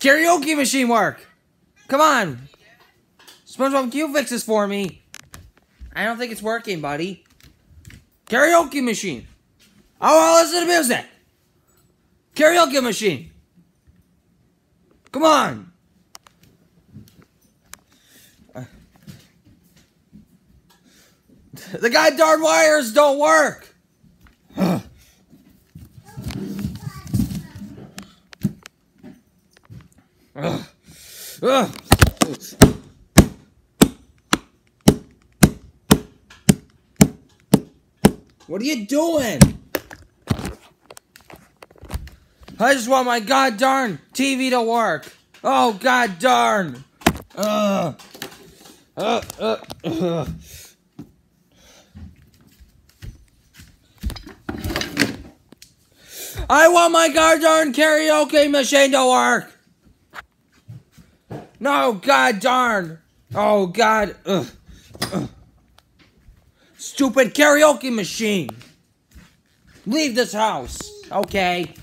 Karaoke machine work? Come on. SpongeBob, can you fix this for me? I don't think it's working, buddy. Karaoke machine. Oh, I'll listen to music. Karaoke machine. Come on. The goddamn wires don't work. What are you doing? I just want my god darn TV to work. Oh god darn. Ugh. Uh, uh, uh. I want my god darn karaoke machine to work. No, god darn. Oh god. Ugh. Ugh. Stupid karaoke machine. Leave this house, okay?